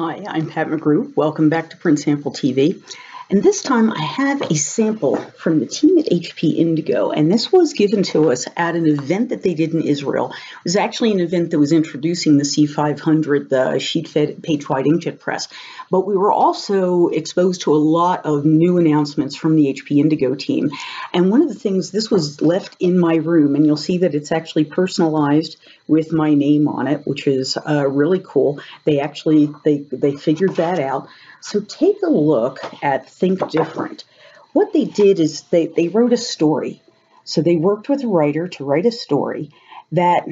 Hi, I'm Pat McGrew. Welcome back to Print Sample TV. And this time I have a sample from the team at HP Indigo, and this was given to us at an event that they did in Israel. It was actually an event that was introducing the C500, the sheet-fed page-wide inkjet press. But we were also exposed to a lot of new announcements from the HP Indigo team. And one of the things, this was left in my room, and you'll see that it's actually personalized with my name on it, which is uh, really cool. They actually, they, they figured that out. So take a look at Think Different. What they did is they, they wrote a story. So they worked with a writer to write a story that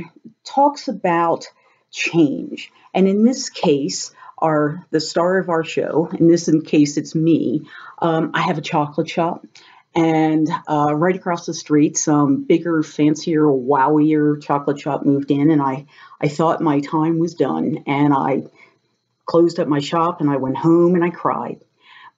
talks about change. And in this case, our the star of our show, in this in case it's me, um, I have a chocolate shop. And uh, right across the street, some bigger, fancier, wowier chocolate shop moved in, and I, I thought my time was done, and I closed up my shop and I went home and I cried.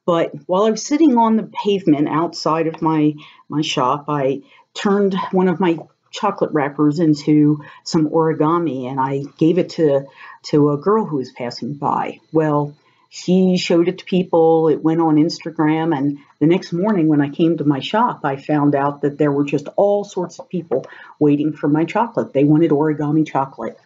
But while I was sitting on the pavement outside of my, my shop, I turned one of my chocolate wrappers into some origami and I gave it to, to a girl who was passing by. Well, she showed it to people, it went on Instagram, and the next morning when I came to my shop, I found out that there were just all sorts of people waiting for my chocolate. They wanted origami chocolate.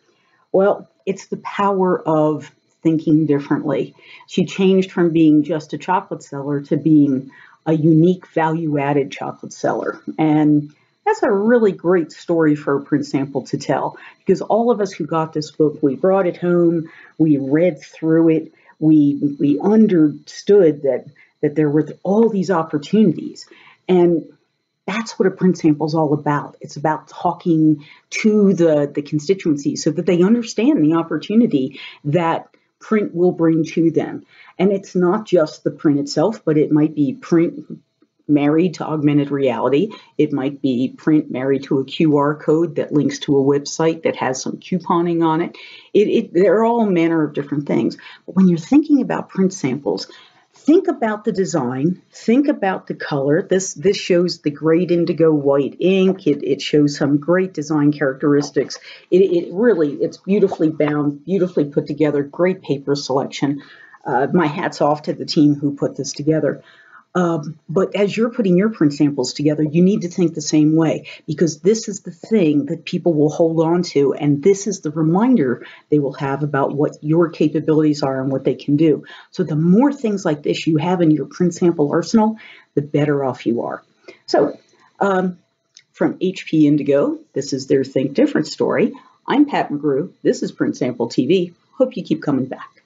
Well, it's the power of thinking differently. She changed from being just a chocolate seller to being a unique value added chocolate seller. And that's a really great story for a print sample to tell because all of us who got this book, we brought it home, we read through it, we we understood that that there were all these opportunities. And that's what a print sample is all about. It's about talking to the, the constituency so that they understand the opportunity that print will bring to them. And it's not just the print itself, but it might be print married to augmented reality. It might be print married to a QR code that links to a website that has some couponing on it. It, it. They're all manner of different things. But when you're thinking about print samples, think about the design, think about the color. This this shows the great indigo white ink. It, it shows some great design characteristics. It, it really, it's beautifully bound, beautifully put together, great paper selection. Uh, my hat's off to the team who put this together. Um, but as you're putting your print samples together, you need to think the same way because this is the thing that people will hold on to, and this is the reminder they will have about what your capabilities are and what they can do. So the more things like this you have in your print sample arsenal, the better off you are. So um, from HP Indigo, this is their Think Different story. I'm Pat McGrew. This is Print Sample TV. Hope you keep coming back.